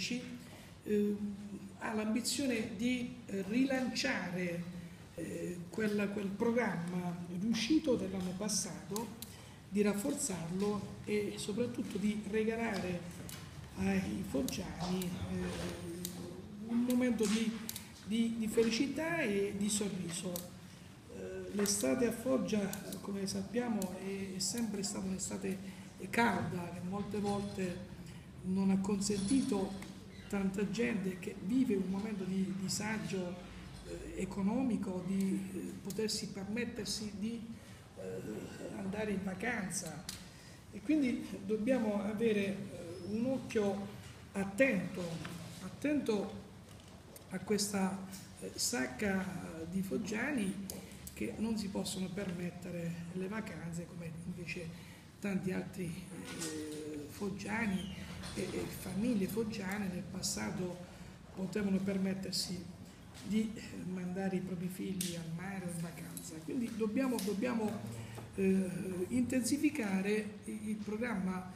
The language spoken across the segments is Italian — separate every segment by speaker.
Speaker 1: 2016 eh, ha l'ambizione di eh, rilanciare eh, quel, quel programma riuscito dell'anno passato, di rafforzarlo e soprattutto di regalare ai foggiani eh, un momento di, di, di, felicità e di sorriso. Eh, l'estate a Foggia, come sappiamo, è sempre stata un'estate calda che molte volte non ha consentito tanta gente che vive un momento di disagio eh, economico, di eh, potersi permettersi di eh, andare in vacanza. E quindi dobbiamo avere eh, un occhio attento, attento a questa eh, sacca di foggiani che non si possono permettere le vacanze come invece tanti altri eh, foggiani e, e famiglie foggiane nel passato potevano permettersi di mandare i propri figli al mare o in vacanza. Quindi dobbiamo, dobbiamo eh, intensificare il programma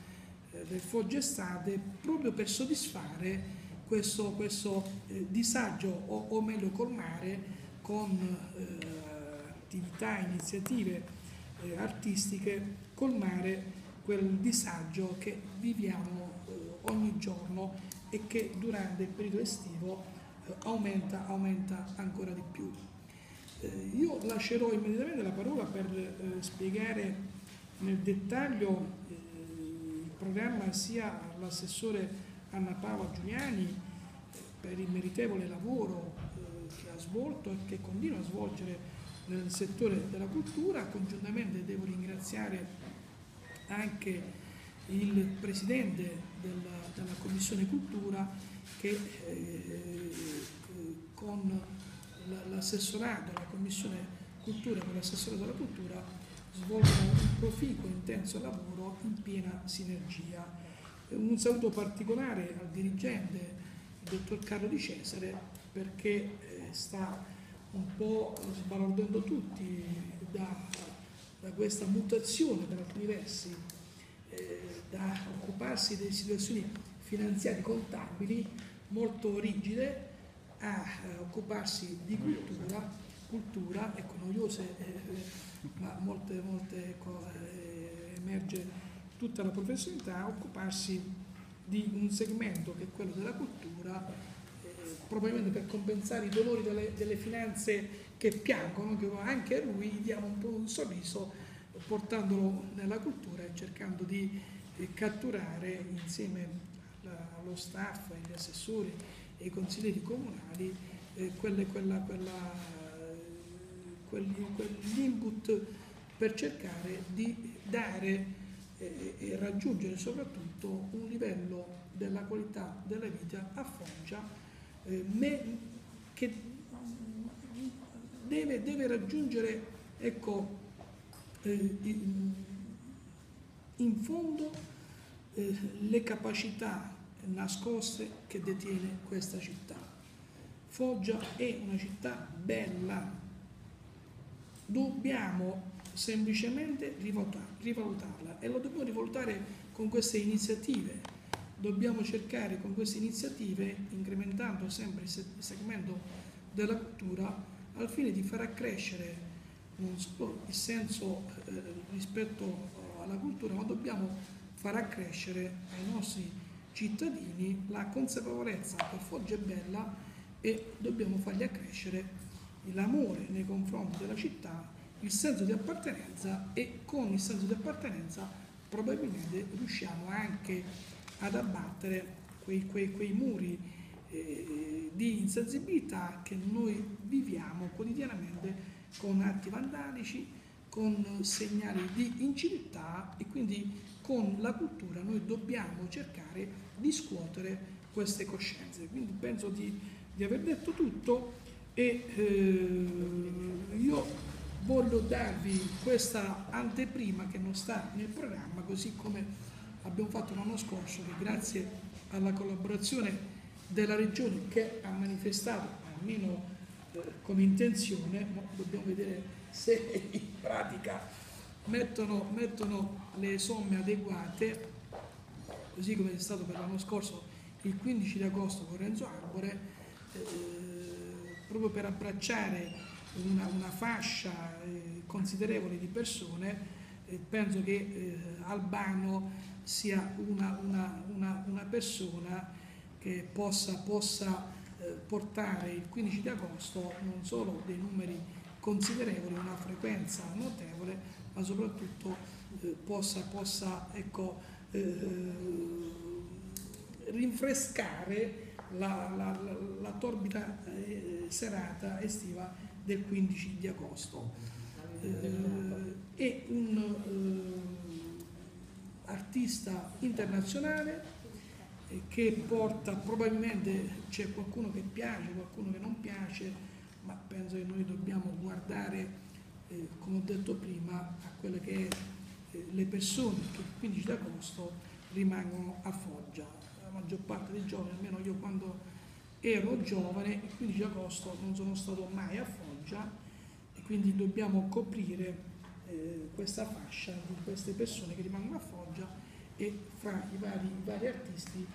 Speaker 1: eh, del Foggia Estate proprio per soddisfare questo, questo eh, disagio o, o, meglio colmare con eh, attività, iniziative eh, artistiche, colmare quel disagio che viviamo eh, ogni giorno e che durante il periodo estivo eh, aumenta, aumenta ancora di più. Eh, io lascerò immediatamente la parola per spiegare nel dettaglio il programma sia all'assessore Anna Paola Giuliani per il meritevole lavoro che ha svolto e che continua a svolgere nel settore della cultura. Congiuntamente devo ringraziare anche il Presidente della, della Commissione Cultura che eh, con l'assessorato, la Commissione Cultura con l'assessorato della Cultura svolgono un proficuo e intenso lavoro in piena sinergia. Un saluto particolare al dirigente, il dottor Carlo Di Cesare, perché eh, sta un po' sbalordendo tutti da da questa mutazione per alcuni versi, eh, da occuparsi delle situazioni finanziarie contabili molto rigide a eh, occuparsi di cultura, cultura ecco, noiose, eh, ma molte, molte cose, emerge tutta la professionalità, a occuparsi di un segmento che è quello della cultura, eh, probabilmente per compensare i dolori delle, delle finanze che piangono, che anche a lui diamo un po' un sorriso portandolo nella cultura e cercando di eh, catturare insieme allo staff, agli assessori e ai consiglieri comunali eh, quelle, quella, quella, quegli input per cercare di dare eh, e raggiungere soprattutto un livello della qualità della vita a Foggia che deve, deve raggiungere ecco, eh, in fondo eh, le capacità nascoste che detiene questa città. Foggia è una città bella, dobbiamo semplicemente rivalutarla e lo dobbiamo rivalutare con queste iniziative. Dobbiamo cercare con queste iniziative, incrementando sempre il segmento della cultura, al fine di far accrescere non solo il senso eh, rispetto alla cultura, ma dobbiamo far accrescere ai nostri cittadini la consapevolezza che Foggia è bella e dobbiamo fargli accrescere l'amore nei confronti della città, il senso di appartenenza e con il senso di appartenenza probabilmente riusciamo anche ad abbattere quei, quei, quei muri eh, di insensibilità che noi viviamo quotidianamente con atti vandalici, con segnali di inciviltà e quindi con la cultura noi dobbiamo cercare di scuotere queste coscienze. Quindi penso di, di aver detto tutto e eh, io voglio darvi questa anteprima che non sta nel programma, così come abbiamo fatto l'anno scorso, che grazie alla collaborazione della Regione che ha manifestato almeno come intenzione, ma dobbiamo vedere se in pratica mettono, mettono le somme adeguate, così come è stato per l'anno scorso il 15 di agosto con Renzo Arbore, eh, proprio per abbracciare una, una fascia eh, considerevole di persone, eh, penso che eh, Albano sia una, una, una persona che possa, possa portare il 15 di agosto non solo dei numeri considerevoli, una frequenza notevole, ma soprattutto eh, possa, possa ecco, rinfrescare la, la, la, la torbida eh, serata estiva del 15 di agosto. Eh, è un eh, artista internazionale eh, che porta probabilmente c'è qualcuno che piace, qualcuno che non piace, ma penso che noi dobbiamo guardare, eh, come ho detto prima, a quelle che eh, le persone che il 15 agosto rimangono a Foggia. Maggior parte dei giovani, almeno io quando ero giovane, il 15 agosto non sono stato mai a Foggia e quindi dobbiamo coprire eh, questa fascia di queste persone che rimangono a Foggia e fra i vari, i vari artisti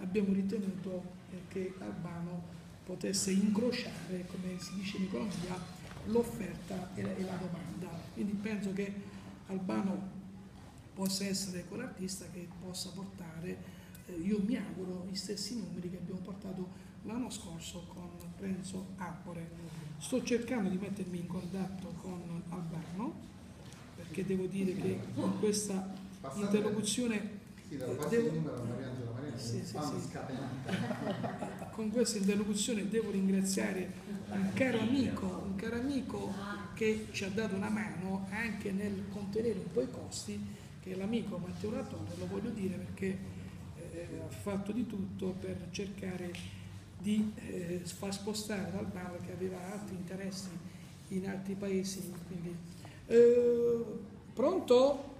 Speaker 1: abbiamo ritenuto eh, che Albano potesse incrociare, come si dice in economia, l'offerta e la, e la domanda. Quindi penso che Albano possa essere quell'artista che possa portare eh, io mi auguro gli stessi numeri che abbiamo portato l'anno scorso con Renzo Apore. Sto cercando di mettermi in contatto con Albano perché devo dire che con questa interlocuzione
Speaker 2: sì, devo, sì, sì,
Speaker 1: con questa interlocuzione devo ringraziare un caro amico, un caro amico che ci ha dato una mano anche nel contenere un po' i costi, che è l'amico Matteo Latore, lo voglio dire perché eh, ha fatto di tutto per cercare di eh, far spostare dal bar che aveva altri interessi in altri paesi. Quindi, eh, pronto?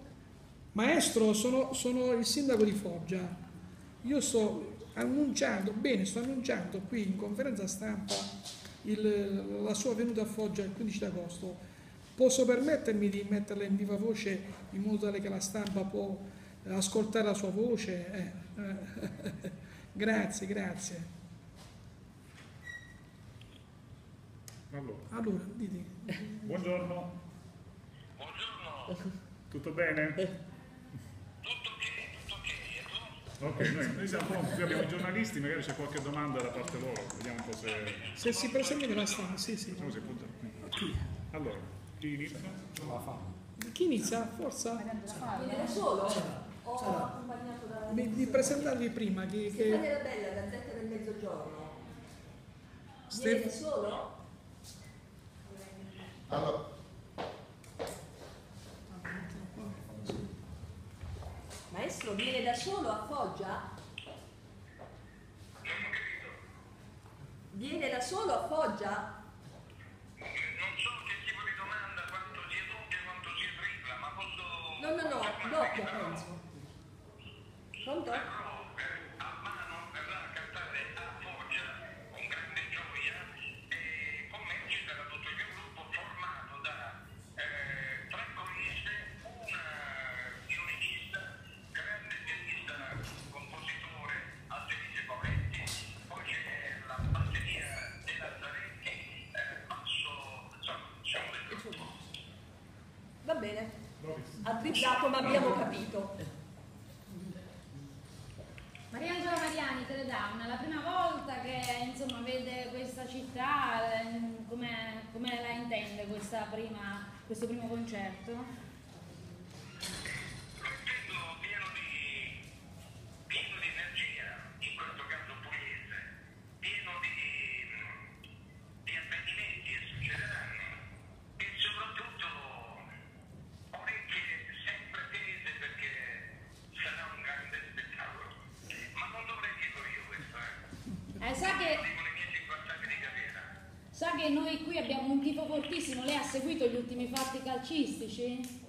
Speaker 1: Maestro, sono, sono, il sindaco di Foggia. Io sto annunciando, bene, sto annunciando qui in conferenza stampa il, la sua venuta a Foggia il 15 agosto. Posso permettermi di metterla in viva voce in modo tale che la stampa può ascoltare la sua voce. Eh, eh. grazie, grazie.
Speaker 3: Allora,
Speaker 1: allora dite.
Speaker 3: Buongiorno.
Speaker 4: Buongiorno.
Speaker 3: Tutto bene?
Speaker 4: Ok,
Speaker 3: noi, noi siamo pronti, qui abbiamo i giornalisti, magari c'è qualche domanda da parte loro, vediamo un po' se...
Speaker 1: Se si presenta nella stampa, sì, sì.
Speaker 3: Diciamo se punta. Allora, chi inizia?
Speaker 1: Chi inizia? Forza?
Speaker 5: Viene da solo? Ho accompagnato da...
Speaker 1: Di, di presentarvi prima. Che, che...
Speaker 5: Stefania Bella, Gazzetta del Mezzogiorno. Viene da solo?
Speaker 2: Allora.
Speaker 5: Maestro, viene da solo a Foggia? Viene da solo a Foggia?
Speaker 4: Non so che tipo di domanda, quanto sia doppia, quanto sia tripla, ma posso...
Speaker 5: No, no, no, doppia penso. Pronto?
Speaker 4: A mano verrà a cantare a Foggia con grande gioia e con me ci sarà tutto il mio gruppo formato da eh, tre coriste, una violinista, grande pianista, compositore Altenise Poletti, poi c'è la batteria della Zaretti, eh, basso, insomma, siamo del gruppo.
Speaker 5: Va bene. Ha triplato ma abbiamo capito.
Speaker 6: Mariangela Mariani, Teledown, la prima volta che insomma, vede questa città, eh, come, come la intende questa prima, questo primo concerto?
Speaker 4: Lo intendo pieno di, pieno di energia, in questo caso pugliese, pieno di, di avvenimenti che succederanno e soprattutto orecchie sempre tese perché sarà un grande spettacolo. Ma non dovrei dirlo io questo, eh.
Speaker 6: Eh, sa, che,
Speaker 4: Lo dicono i miei 50 anni di carriera.
Speaker 6: sa che noi qui abbiamo un tifo fortissimo, lei ha seguito gli ultimi fatti calcistici?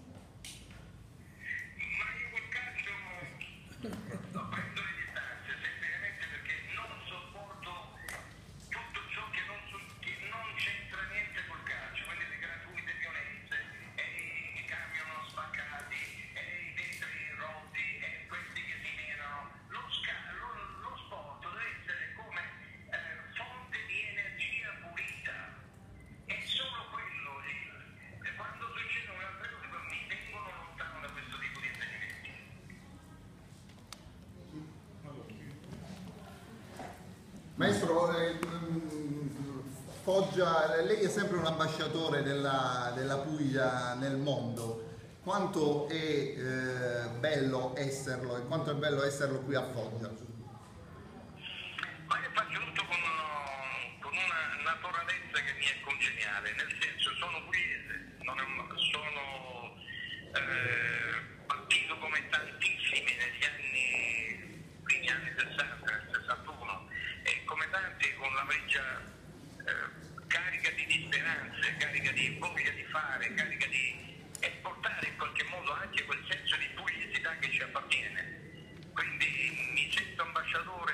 Speaker 7: Maestro, eh, mm, Foggia, lei è sempre un ambasciatore della, della Puglia nel mondo. Quanto è eh, bello esserlo e quanto è bello esserlo qui a Foggia?
Speaker 4: Ma io faccio tutto con, con una naturalezza che mi è congeniale, nel senso sono pugliese, non è- sono eh, partito come tantissimi negli anni, primi anni 60, nel 61, e come tanti con la valigia eh, carica di, speranze, carica di voglia di fare, carica di esportare in qualche modo anche quel senso di pugliesità che ci appartiene. Quindi mi sento ambasciatore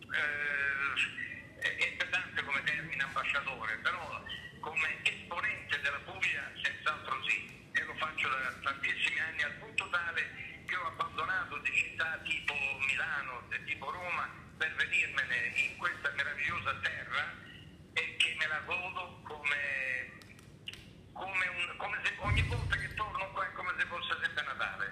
Speaker 4: eh, è, pesante come termine ambasciatore, però come esponente della Puglia senz'altro sì, e lo faccio da tantissimi anni al punto tale che ho abbandonato di città tipo Milano tipo Roma per venirmene in questa meravigliosa terra me la godo come, come, un- come se ogni volta che torno qua è come se fosse sempre Natale.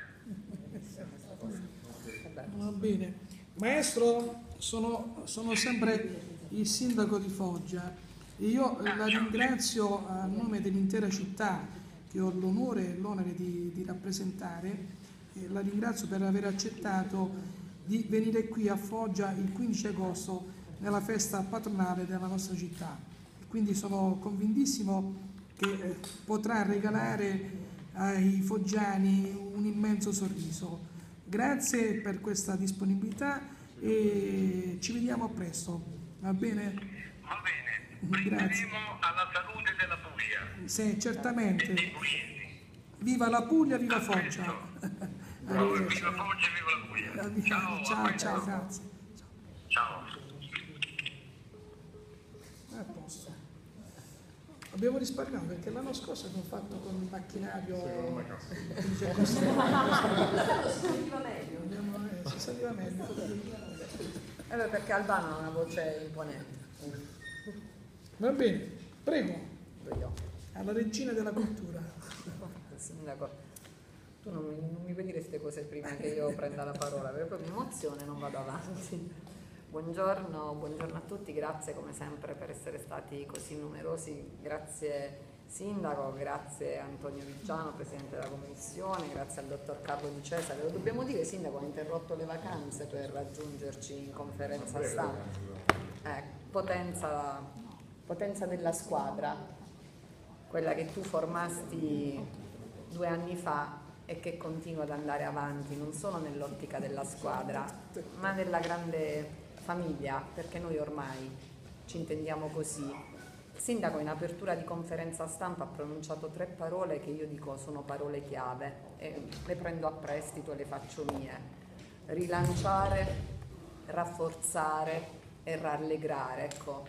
Speaker 1: Va bene. Maestro, sono, sono sempre il sindaco di Foggia e io eh, la ringrazio a nome dell'intera città che ho l'onore e l'onere di, di rappresentare. e la ringrazio per aver accettato di venire qui a Foggia il 15 agosto nella festa patronale della nostra città. Quindi sono convintissimo che eh, potrà regalare ai foggiani un immenso sorriso. Grazie per questa disponibilità e ci vediamo presto, va bene?
Speaker 4: Va bene,
Speaker 1: Grazie.
Speaker 4: alla salute della Puglia
Speaker 1: Sì, certamente. Viva la Puglia, viva Foggia.
Speaker 4: Viva Foggia viva la Puglia. Ciao,
Speaker 1: Ciao, ciao, grazie.
Speaker 4: Ciao.
Speaker 1: È a posto. Abbiamo risparmiato perché l'anno scorso abbiamo fatto con il macchinario.
Speaker 5: Si sentiva meglio.
Speaker 1: abbiamo- eh, si saliva meglio.
Speaker 8: Eh beh, perché Albano ha una voce imponente.
Speaker 1: Va bene, prego,
Speaker 8: Io.
Speaker 1: alla regina della cultura.
Speaker 8: Sindaco, tu non mi, non mi puoi dire queste cose prima che io prenda la parola, perché poi mi emoziono e non vado avanti. Buongiorno, buongiorno a tutti, grazie come sempre per essere stati così numerosi, grazie Sindaco, grazie Antonio Vigiano, Presidente della Commissione, grazie al Dottor Carlo Di Cesare. Lo dobbiamo dire, Sindaco ha interrotto le vacanze per raggiungerci in conferenza stampa. Eh, potenza, potenza della squadra, quella che tu formasti due anni fa e che continua ad andare avanti, non solo nell'ottica della squadra, ma della grande famiglia, perché noi ormai ci intendiamo così. Il sindaco in apertura di conferenza stampa ha pronunciato tre parole che io dico sono parole chiave e le prendo a prestito e le faccio mie. Rilanciare, rafforzare e rallegrare. Ecco,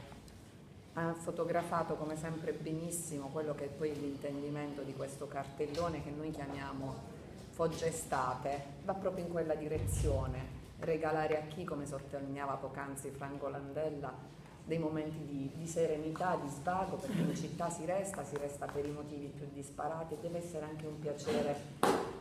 Speaker 8: ha fotografato come sempre benissimo quello che è poi l'intendimento di questo cartellone che noi chiamiamo Foggia Estate, va proprio in quella direzione, regalare a chi, come sottolineava poc'anzi Franco Landella, dei momenti di, di serenità, di svago, perché in città si resta, si resta per i motivi più disparati e deve essere anche un piacere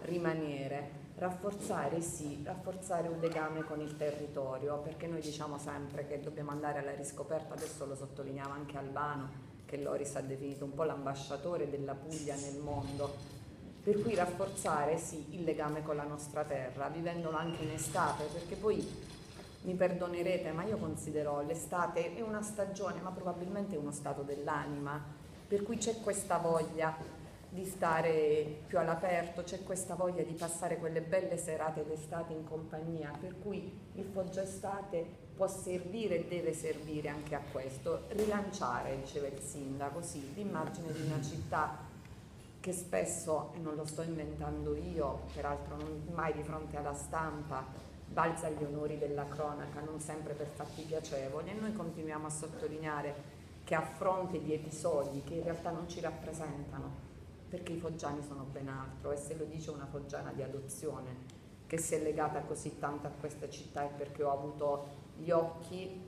Speaker 8: rimanere. Rafforzare sì, rafforzare un legame con il territorio, perché noi diciamo sempre che dobbiamo andare alla riscoperta, adesso lo sottolineava anche Albano, che Loris ha definito un po' l'ambasciatore della Puglia nel mondo. Per cui rafforzare sì il legame con la nostra terra, vivendolo anche in estate, perché poi mi perdonerete, ma io considero l'estate è una stagione, ma probabilmente è uno stato dell'anima, per cui c'è questa voglia di stare più all'aperto, c'è questa voglia di passare quelle belle serate d'estate in compagnia, per cui il Foggia Estate può servire e deve servire anche a questo, rilanciare, diceva il sindaco, sì, l'immagine di una città che spesso, e non lo sto inventando io, peraltro non mai di fronte alla stampa, balza agli onori della cronaca, non sempre per fatti piacevoli, e noi continuiamo a sottolineare che a fronte di episodi che in realtà non ci rappresentano, perché i foggiani sono ben altro, e se lo dice una foggiana di adozione che si è legata così tanto a questa città è perché ho avuto gli occhi